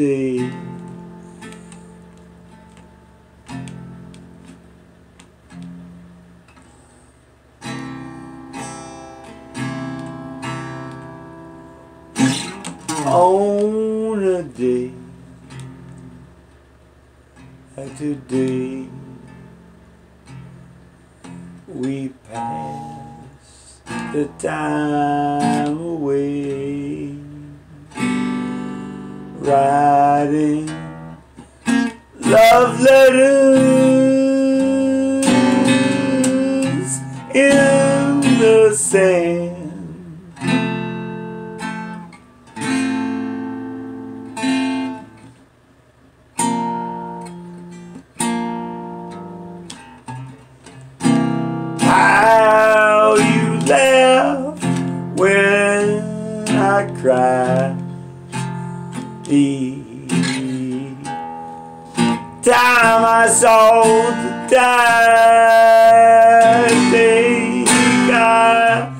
day. On a day like today we pass the time away writing love letters in the sand how you laugh when I cry. The time I saw the got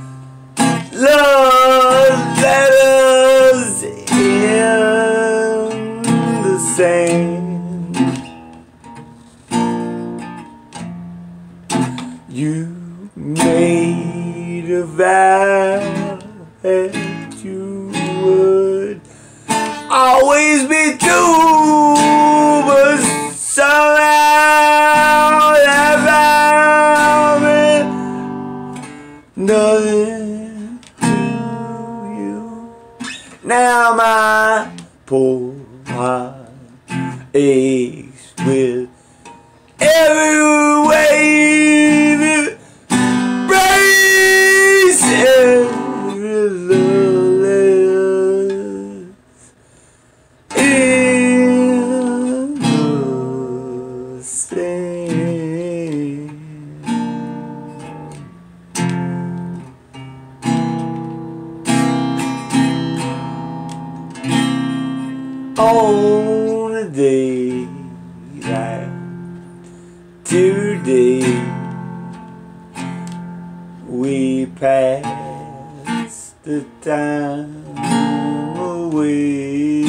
love letters in the sand. You made a vow always be true, but somehow that vow meant nothing to you. Now my poor heart aches with every On a day like today we pass the time away.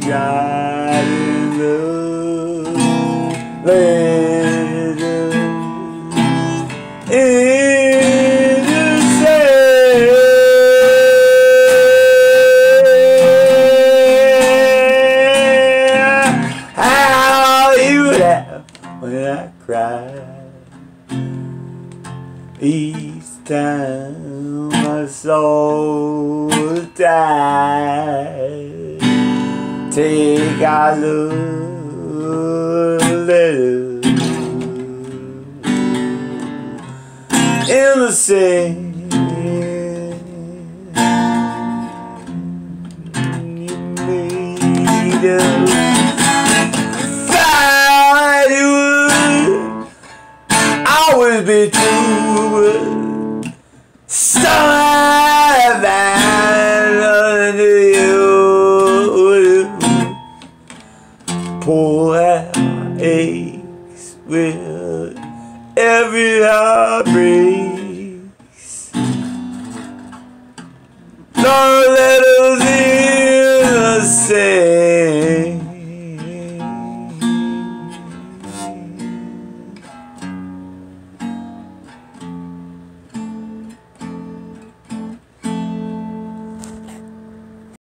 God in love cry each time I saw die, take our love letters in the. You made be true. Somehow I to you. Poor heart aches with every heartbreak.